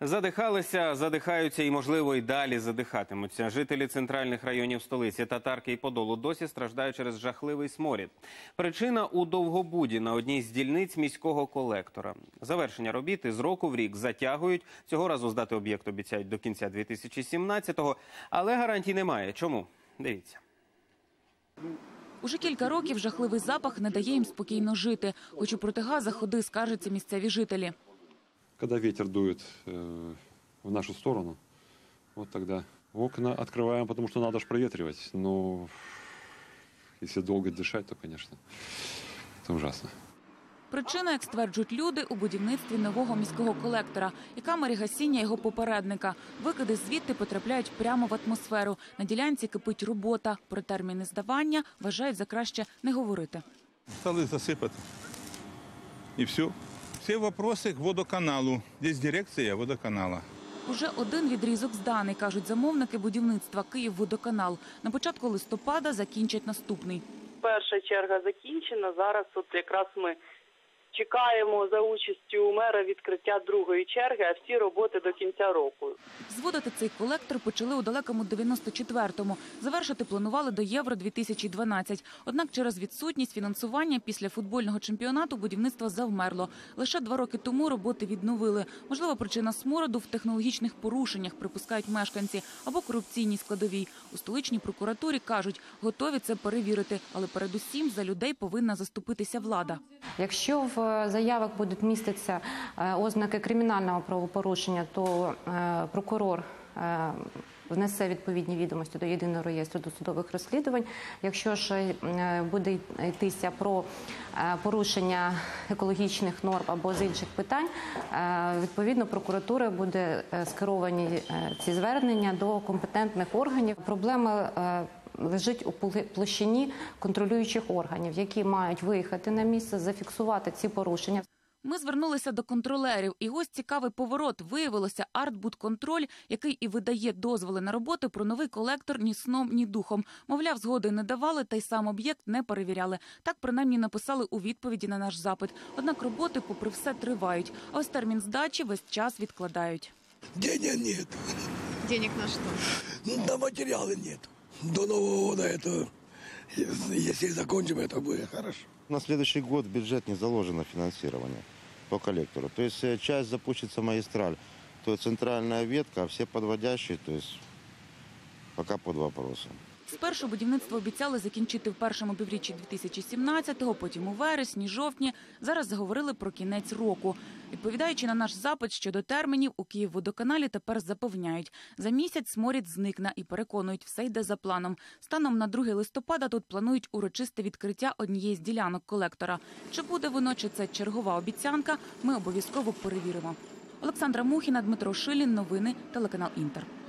Задихалися, задихаються і, можливо, і далі задихатимуться. Жителі центральних районів столиці Татарки і Подолу досі страждають через жахливий сморід. Причина у Довгобуді на одній з дільниць міського колектора. Завершення робіт із року в рік затягують. Цього разу здати об'єкт обіцяють до кінця 2017-го, але гарантій немає. Чому? Дивіться. Уже кілька років жахливий запах не дає їм спокійно жити. Хоч у протигазах ходи скаржаться місцеві жителі. Когда ветер дует э, в нашу сторону, вот тогда окна открываем, потому что надо же проветривать. Но если долго дышать, то, конечно, это ужасно. Причина, як стверджують люди, у будівництві нового міського колектора і камері гасіння його попередника. Викиди звідти потрапляють прямо в атмосферу. На ділянці кипить робота. Про терміни здавання вважають за краще не говорити. Столы засыпать. И все. Все вопроси к водоканалу. Здесь дирекція водоканала. Уже один відрізок зданий, кажуть замовники будівництва Київводоканал. На початку листопада закінчать наступний. Перша черга закінчена. Зараз от якраз ми чекаємо за участю мера відкриття другої черги, а всі роботи до кінця року. Зводити цей колектор почали у далекому 94-му. Завершити планували до Євро 2012. Однак через відсутність фінансування після футбольного чемпіонату будівництво завмерло. Лише два роки тому роботи відновили. Можливо, причина смороду в технологічних порушеннях, припускають мешканці, або корупційній складовій. У столичній прокуратурі кажуть, готові це перевірити, але передусім за людей повинна заступитися влада. Якщо в заявах будуть міститися е, ознаки кримінального правопорушення, то е, прокурор е, внесе відповідні відомості до єдиного реєстру досудових розслідувань. Якщо ж буде йтися про порушення екологічних норм або з інших питань, відповідно прокуратура буде скеровані ці звернення до компетентних органів. Проблема лежить у площині контролюючих органів, які мають виїхати на місце, зафіксувати ці порушення. Ми звернулися до контролерів, і ось цікавий поворот. Виявилося Артбудконтроль, який і видає дозволи на роботи про новий колектор ні сном, ні духом. Мовляв, згоди не давали, та й сам об'єкт не перевіряли. Так принаймні написали у відповіді на наш запит. Однак роботи, попри все, тривають. А ось термін здачі весь час відкладають. Денег нет. Денег на что? Ну, На материалы нет До Нового года это, если закончим, это будет хорошо. На следующий год в бюджет не заложено финансирование по коллектору. То есть э, часть запустится магистраль, то есть центральная ветка, а все подводящие, то есть пока под вопросом. Спершу будівництво обіцяли закінчити в першому півріччі 2017-го, потім у вересні, жовтні. Зараз заговорили про кінець року. Відповідаючи на наш запит щодо термінів, у Київводоканалі тепер запевняють, за місяць сморід зникне і переконують, все йде за планом. Станом на 2 листопада тут планують урочисте відкриття однієї з ділянок колектора. Чи буде воно, чи це чергова обіцянка, ми обов'язково перевіримо. Олександра Мухіна, Дмитро Шилін. Новини, телеканал Інтер.